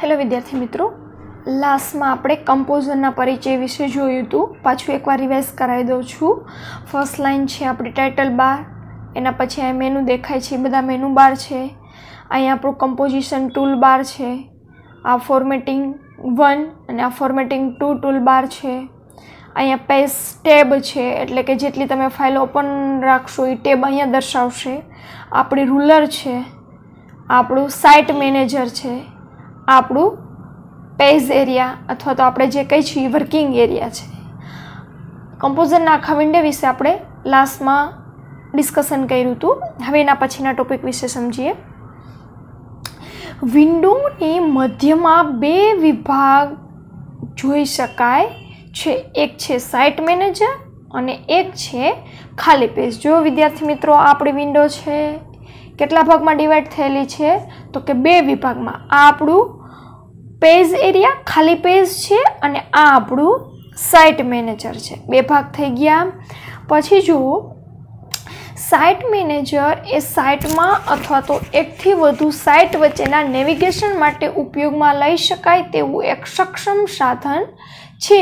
Hello વિદ્યાર્થી મિત્રો, લાસ્ટમાં આપણે કમ્પોઝરના પરિચય વિશે જોયું હતું. પાછું એકવાર રિવાઇઝ કરાવી દઉં છું. ફર્સ્ટ લાઇન છે આપણી ટાઇટલ બાર એના પછી આ મેનુ દેખાય છે બધા મેનુ બાર છે. અહીંયા આપણું કમ્પોઝિશન ટૂલ બાર છે. આ ફોર્મેટિંગ વન અને આ ફોર્મેટિંગ ટુ ટૂલ બાર છે. અહીંયા પેસ ટેબ છે, એટલે કે જેટલી તમે ફાઇલ ઓપન રાખશો એ ટેબ અહીંયા દર્શાવશે. આપણી રૂલર છે. આપણું સાઇટ મેનેજર છે. આપણું પેજ એરિયા અથવા તો આપણે જે કહીએ છીએ વર્કિંગ એરિયા છે. કમ્પોઝરના આખા વિન્ડો વિશે આપણે લાસ્ટમાં ડિસ્કશન કર્યું હતું. હવે એના પછીના ટોપિક વિશે સમજીએ. વિન્ડોની મધ્યમાં બે વિભાગ જોઈ શકાય છે. એક છે સાઇટ મેનેજર અને એક છે ખાલી પેજ જો વિદ્યાર્થી મિત્રો આપણી વિન્ડો છે. કેટલા ભાગમાં ડિવાઈડ થયેલી છે? તો કે બે વિભાગમાં. આ આપણું પેજ એરિયા ખાલી પેજ છે અને આ આપણું સાઇટ મેનેજર છે. બે ભાગ થઈ ગયા. પછી જુઓ સાઇટ મેનેજર એ સાઇટમાં અથવા તો એકથી વધુ સાઇટ વચ્ચેના નેવિગેશન માટે ઉપયોગમાં લઈ શકાય તેવું એક સક્ષમ સાધન છે.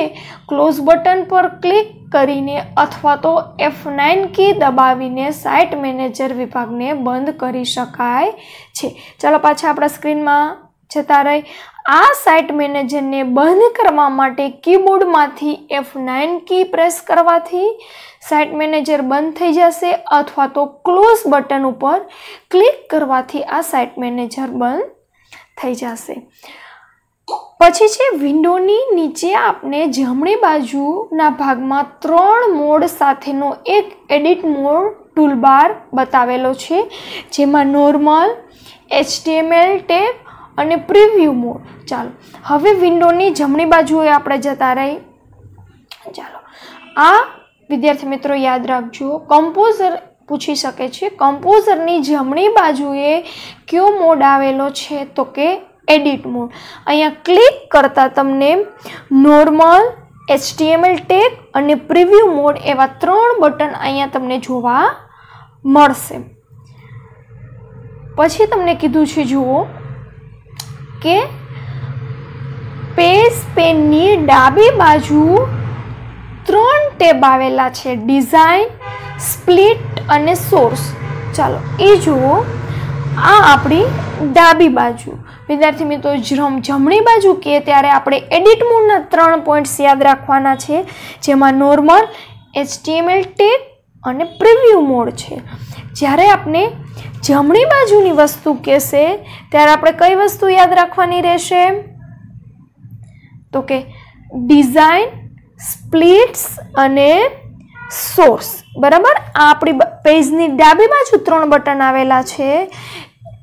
ક્લોઝ બટન પર ક્લિક કરીને અથવા તો એફ નાઇન કી દબાવીને સાઇટ મેનેજર વિભાગને બંધ કરી શકાય છે. ચાલો પાછા આપણા સ્ક્રીનમાં જતા રહી. આ સાઇટ મેનેજરને બંધ કરવા માટે કીબોર્ડમાંથી એફ નાઇન કી પ્રેસ કરવાથી સાઇટ મેનેજર બંધ થઈ જશે અથવા તો ક્લોઝ બટન ઉપર ક્લિક કરવાથી આ સાઇટ મેનેજર બંધ થઈ જશે. પછી છે વિન્ડોની નીચે આપણે જમણી બાજુના ભાગમાં ત્રણ મોડ સાથેનો એક એડિટ મોડ ટૂલબાર બતાવેલો છે, જેમાં નોર્મલ, એચટીએમએલ ટેબ અને પ્રિવ્યૂ મોડ. ચાલો, હવે વિન્ડોની જમણી બાજુએ આપણે જતા રહી. ચાલો, આ વિદ્યાર્થી મિત્રો યાદ રાખજો, કમ્પોઝર પૂછી શકે છે, કમ્પોઝરની જમણી બાજુએ કયો મોડ આવેલો છે, તો કે એડિટ મોડ. અહીંયા ક્લિક કરતાં તમને નોર્મલ એચટીએમએલ ટેગ અને પ્રિવ્યૂ મોડ એવા ત્રણ બટન અહીંયા તમને જોવા મળશે. પછી તમને કીધું છે, જુઓ કે પેજ પેનની ડાબી બાજુ ત્રણ ટેબ આવેલા છે, ડિઝાઇન, સ્પ્લિટ અને સોર્સ. ચાલો, એ જુઓ. આ આપણી ડાબી બાજુ. વિદ્યાર્થી મિત્રો, જમણી બાજુ કે ત્યારે આપણે એડિટ મોડના ત્રણ પોઈન્ટ્સ યાદ રાખવાના છે, જેમાં નોર્મલ એચટીએમએલ ટેગ અને પ્રિવ્યૂ મોડ છે. જ્યારે આપણે જમણી બાજુની વસ્તુ કહેશે, ત્યારે આપણે કઈ વસ્તુ યાદ રાખવાની રહેશે? તો કે ડિઝાઇન સ્પ્લિટ્સ અને સોર્સ બરાબર? આ આપણી પેજની ડાબી બાજુ ત્રણ બટન આવેલા છે.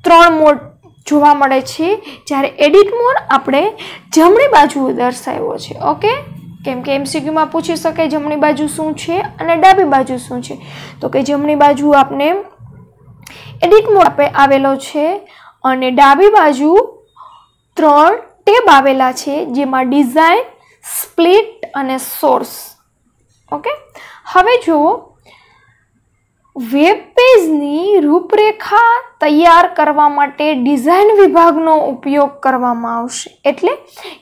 ત્રણ મોડ જોવા મળે છે. જ્યારે એડિટ મોડ આપણે જમણી બાજુ દર્શાવ્યો છે. ઓકે? કેમ કે એમસીક્યુમાં પૂછી શકે જમણી બાજુ શું છે અને ડાબી બાજુ શું છે. તો કે જમણી બાજુ આપણે એડિટ મોડ આવેલો છે અને ડાબી બાજુ ત્રણ ટેબ આવેલા છે જેમાં ડિઝાઇન, સ્પ્લિટ અને સોર્સ. ઓકે? હવે જુઓ વેબ પેજની રૂપરેખા તૈયાર કરવા માટે ડિઝાઇન વિભાગનો ઉપયોગ કરવામાં આવશે. એટલે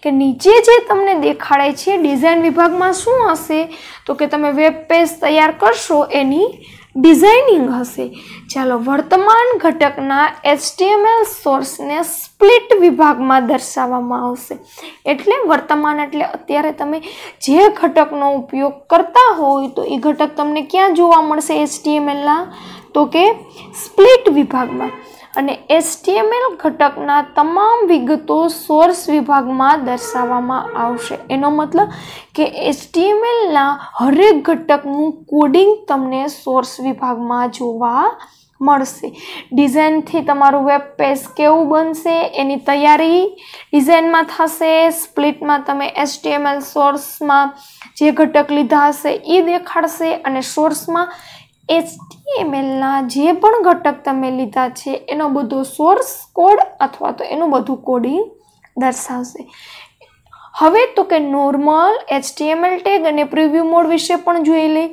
કે નીચે જે તમને દેખાડે છે, ડિઝાઇન વિભાગમાં શું હશે? તો કે તમે વેબ પેજ તૈયાર કરશો, એની ડિઝાઇનિંગ હશે. ચાલો વર્તમાન ઘટકના એચટીએમએલ સોર્સને સ્પ્લિટ વિભાગમાં દર્શાવવામાં આવશે. એટલે વર્તમાન એટલે અત્યારે તમે જે ઘટકનો ઉપયોગ કરતા હોય તો એ ઘટક તમને ક્યાં જોવા મળશે એચટીએમએલના? તો કે સ્પ્લિટ વિભાગમાં. અને એચટીએમએલ ઘટકના તમામ વિગતો સોર્સ વિભાગમાં દર્શાવવામાં આવશે. એનો મતલબ કે એચટીએમએલના હરેક ઘટકનું કોડિંગ તમને સોર્સ વિભાગમાં જોવા મળશે. ડિઝાઇનથી તમારું વેબ પેજ કેવું બનશે, એની તૈયારી ડિઝાઇનમાં થશે, સ્પ્લિટમાં તમે એચટીએમએલ સોર્સમાં જે ઘટક લીધા હશે એ દેખાડશે અને સોર્સમાં એચટીએમએલના જે પણ ઘટક તમે લીધા છે, એનો બધો સોર્સ કોડ અથવા તો એનું બધું કોડિંગ દર્શાવશે. હવે તો કે નોર્મલ એચટીએમએલ ટેગ અને પ્રિવ્યૂ મોડ વિશે પણ જોઈ લઈ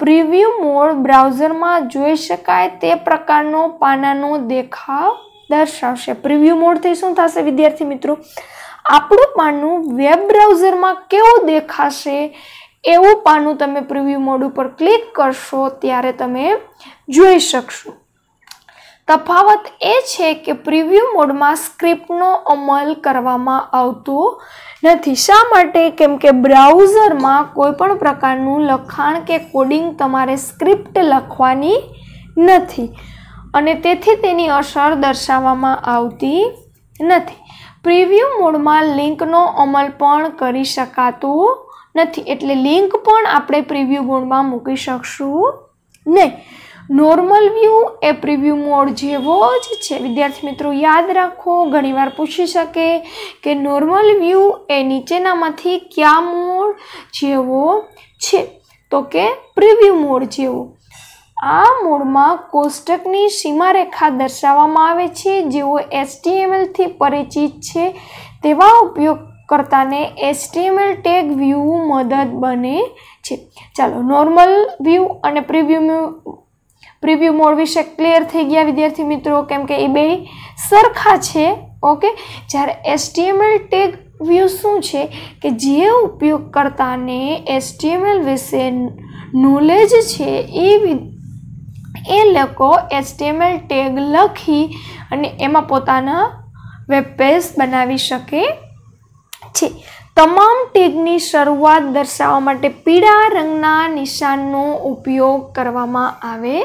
પ્રિવ્યૂ મોડ બ્રાઉઝરમાં જોઈ શકાય તે પ્રકારનો પાનાનો દેખાવ દર્શાવશે. પ્રિવ્યૂ મોડથી શું થશે, વિદ્યાર્થી મિત્રો? આપણું પાનું વેબ બ્રાઉઝરમાં કેવું દેખાશે? એવું પાનું તમે પ્રિવ્યૂ મોડ ઉપર ક્લિક કરશો, ત્યારે તમે જોઈ શકશો. તફાવત એ છે કે પ્રિવ્યૂ મોડમાં સ્ક્રિપ્ટનો અમલ કરવામાં આવતો નથી. શા માટે? કેમ કે બ્રાઉઝરમાં કોઈ પણ પ્રકારનું લખાણ કે કોડિંગ તમારે સ્ક્રિપ્ટ લખવાની નથી. અને તેથી તેની અસર દર્શાવવામાં આવતી નથી. પ્રિવ્યૂ મોડમાં લિંકનો અમલ પણ કરી શકાતું નથી. એટલે લિંક પણ આપણે પ્રિવ્યૂ મોડમાં મૂકી શકશું નહીં. નોર્મલ વ્યૂ એ પ્રિવ્યૂ મોડ જેવો જ છે. વિદ્યાર્થી મિત્રો, યાદ રાખો, ઘણીવાર પૂછી શકે કે નોર્મલ વ્યૂ એ નીચેનામાંથી કયા મોડ જેવો છે? તો કે પ્રિવ્યૂ મોડ જેવો. આ મોડમાં કોષ્ટકની સીમારેખા દર્શાવવામાં આવે છે. જેઓ એસટીએમએલથી પરિચિત છે, તેવા ઉપયોગકર્તાને એચટીએમએલ ટેગ વ્યૂ મદદ બને છે. ચાલો, નોર્મલ વ્યૂ અને પ્રિવ્યુ પ્રિવ્યૂ મોડ વિશે ક્લિયર થઈ ગયા વિદ્યાર્થી મિત્રો, કેમ કે એ બે સરખા છે, ઓકે? જ્યારે એસટીએમએલ ટેગ વ્યૂ શું છે કે જે ઉપયોગકર્તાને એસટીએમએલ વિશે નોલેજ છે, એ એ લોકો એચટીએમએલ ટેગ લખી અને એમાં પોતાના વેબ પેજ બનાવી શકે છે. તમામ ટેગની શરૂઆત દર્શાવવા માટે પીળા રંગના નિશાનનો ઉપયોગ કરવામાં આવે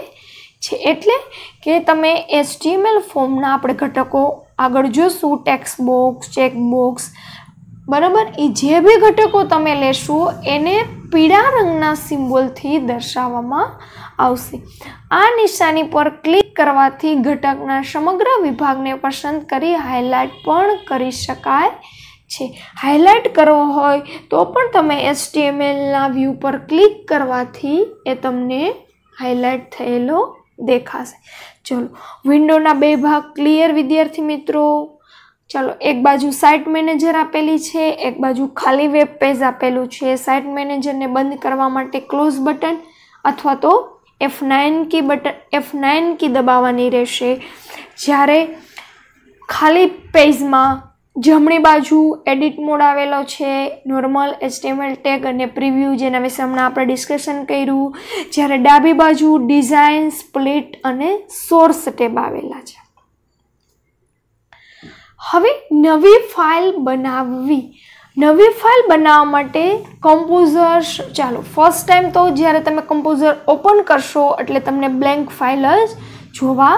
છે. એટલે કે તમે એચટીએમએલ ફોર્મના આપણે ઘટકો આગળ જોશું ટેક્સ્ટ બોક્સ ચેક બોક્સ બરાબર? એ જે બી ઘટકો તમે લેશો, એને પીળા રંગના સિમ્બોલથી દર્શાવવામાં આવશે. આ નિશાની પર ક્લિક કરવાથી ઘટકના સમગ્ર વિભાગને પસંદ કરી હાઇલાઇટ પણ કરી શકાય છે. હાઇલાઇટ કરવો હોય તો પણ તમે એચટીએમએલના વ્યૂ પર ક્લિક કરવાથી એ તમને હાઇલાઇટ થયેલો દેખાશે. ચલો વિન્ડોના બે ભાગ ક્લિયર વિદ્યાર્થી મિત્રો. ચાલો, એક બાજુ સાઇટ મેનેજર આપેલી છે, એક બાજુ ખાલી વેબ પેજ આપેલું છે. સાઇટ મેનેજરને બંધ કરવા માટે ક્લોઝ બટન અથવા તો F nine key button F nine key દબાવવાની રહેશે. જ્યારે ખાલી પેજમાં જમણી બાજુ એડિટ મોડ આવેલો છે નોર્મલ એચટીએમએલ ટેગ અને પ્રિવ્યૂ જેના વિશે હમણાં આપણે ડિસ્કશન કર્યું. જ્યારે ડાબી બાજુ ડિઝાઇન સ્પ્લિટ અને સોર્સ ટેબ આવેલા છે. હવે નવી ફાઇલ બનાવવી. નવી ફાઇલ બનાવવા માટે કમ્પોઝર ચાલો ફર્સ્ટ ટાઈમ તો જ્યારે તમે કમ્પોઝર ઓપન કરશો એટલે તમને બ્લેન્ક ફાઇલ જ જોવા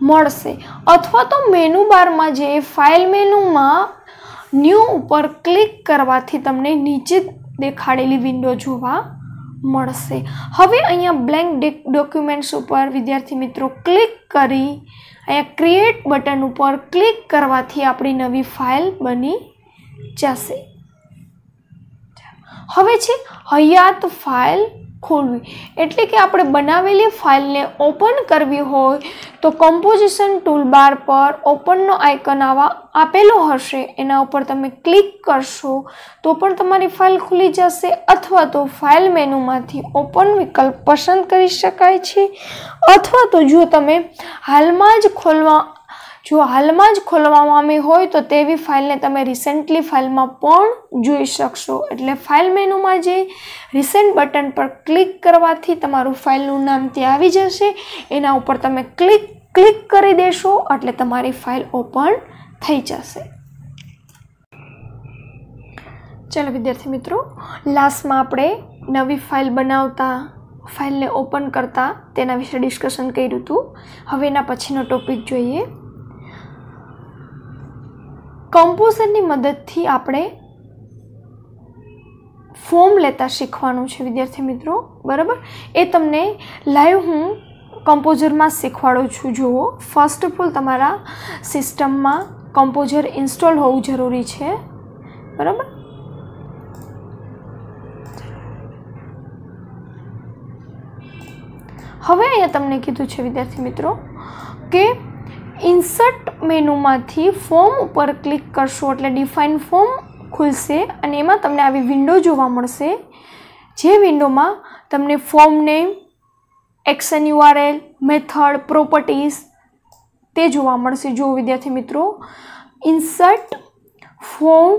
મળશે. અથવા તો મેનુ બારમાં જે ફાઇલ મેનુમાં ન્યૂ ઉપર ક્લિક કરવાથી તમને નીચે દેખાડેલી વિન્ડો જોવા મળશે. હવે અહીંયા બ્લેન્ક ડોક્યુમેન્ટ્સ ઉપર વિદ્યાર્થી મિત્રો ક્લિક કરી અહીંયા ક્રિએટ બટન ઉપર ક્લિક કરવાથી આપણી નવી ફાઇલ બની જશે. હવે છે હયાત ફાઇલ ખોલવી. એટલે કે આપણે બનાવેલી ફાઇલને ઓપન કરવી હોય તો કમ્પોઝિશન ટૂલબાર પર ઓપનનો આઇકન આવા આપેલો હશે. એના ઉપર તમે ક્લિક કરશો તો પણ તમારી ફાઇલ ખુલી જશે અથવા તો ફાઇલ મેનુમાંથી ઓપન વિકલ્પ પસંદ કરી શકાય છે. અથવા તો જો તમે હાલમાં જ ખોલવા જો હાલમાં જ ખોલવામાં આવી હોય તો તેવી ફાઇલને તમે રિસેન્ટલી ફાઇલમાં પણ જોઈ શકશો. એટલે ફાઇલ મેનુમાં જે રિસેન્ટ બટન પર ક્લિક કરવાથી તમારું ફાઇલનું નામ ત્યાં આવી જશે. એના ઉપર તમે ક્લિક ક્લિક કરી દેશો એટલે તમારી ફાઇલ ઓપન થઈ જશે. ચાલો વિદ્યાર્થી મિત્રો લાસ્ટમાં આપણે નવી ફાઇલ બનાવતા, ફાઇલને ઓપન કરતા તેના વિશે ડિસ્કશન કર્યું હતું. હવે એના પછીનો ટોપિક જોઈએ. કમ્પોઝરની મદદથી આપણે ફોર્મ લેતા શીખવાનું છે, વિદ્યાર્થી મિત્રો. બરાબર? એ તમને લાઈવ હું કમ્પોઝરમાં શીખવાડું છું. જુઓ ફર્સ્ટ ઓફ ઓલ તમારા સિસ્ટમમાં કમ્પોઝર ઇન્સ્ટોલ હોવું જરૂરી છે. બરાબર? હવે અહીંયા તમને કીધું છે, વિદ્યાર્થી મિત્રો, કે ઇન્સર્ટ મેનુમાંથી ફોર્મ ઉપર ક્લિક કરશો એટલે ડિફાઇન ફોર્મ ખુલશે અને એમાં તમને આવી વિન્ડો જોવા મળશે. જે વિન્ડોમાં તમને form name action URL, method, properties તે જોવા મળશે. જો વિદ્યાર્થી મિત્રો, ઇન્સર્ટ ફોર્મ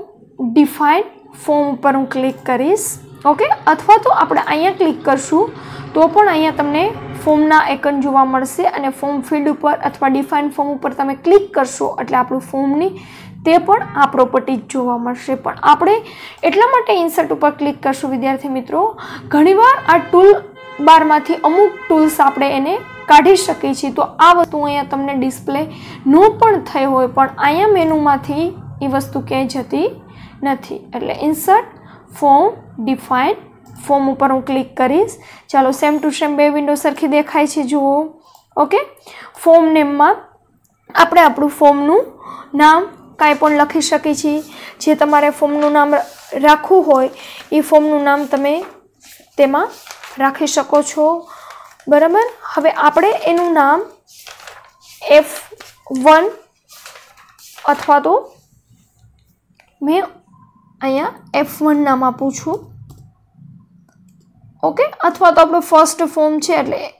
ડિફાઇન ફોર્મ ઉપર હું ક્લિક કરીશ. ઓકે? અથવા તો આપણે અહીંયા ક્લિક કરશું, તો પણ અહીંયા તમને ફોર્મના આઇકન જોવા મળશે અને ફોર્મ ફિલ્ડ ઉપર અથવા ડિફાઇન ફોર્મ ઉપર તમે ક્લિક કરશો એટલે આપણું ફોર્મની તે પણ આ પ્રોપર્ટી જોવા મળશે. પણ આપણે એટલા માટે ઇન્સર્ટ ઉપર ક્લિક કરશું, વિદ્યાર્થી મિત્રો. ઘણીવાર આ ટૂલ બારમાંથી અમુક ટૂલ્સ આપણે એને કાઢી શકીએ છીએ. તો આ વસ્તુ અહીંયા તમને ડિસ્પ્લે નો પણ થઈ હોય, પણ અહીંયા મેનુમાંથી એ વસ્તુ ક્યાંય જતી નથી. એટલે ઇન્સર્ટ, ફોર્મ, ડિફાઇન ફોર્મ ઉપર હું ક્લિક કરીશ. ચાલો સેમ ટુ સેમ બે વિન્ડો સરખી દેખાય છે, જુઓ. ઓકે? ફોર્મ નેમમાં આપણે આપણું ફોર્મનું નામ કાંઈ પણ લખી શકીએ છીએ. જે તમારે ફોર્મનું નામ રાખવું હોય, એ ફોર્મનું નામ તમે તેમાં રાખી શકો છો. બરાબર? હવે આપણે એનું નામ એફ વન અથવા તો મેં અહીંયા એફ વન નામ આપું છું. ઓકે? અથવા તો આપણો ફર્સ્ટ ફોર્મ છે એટલે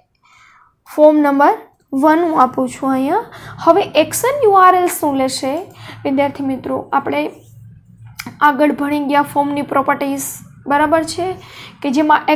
ફોર્મ નંબર વન હું આપું છું અહીંયા. હવે એક્શન યુઆરએલ શું લેશે? વિદ્યાર્થી મિત્રો, આપણે આગળ ભણી ગયા ફોર્મની પ્રોપર્ટીઝ બરાબર છે? કે જેમાં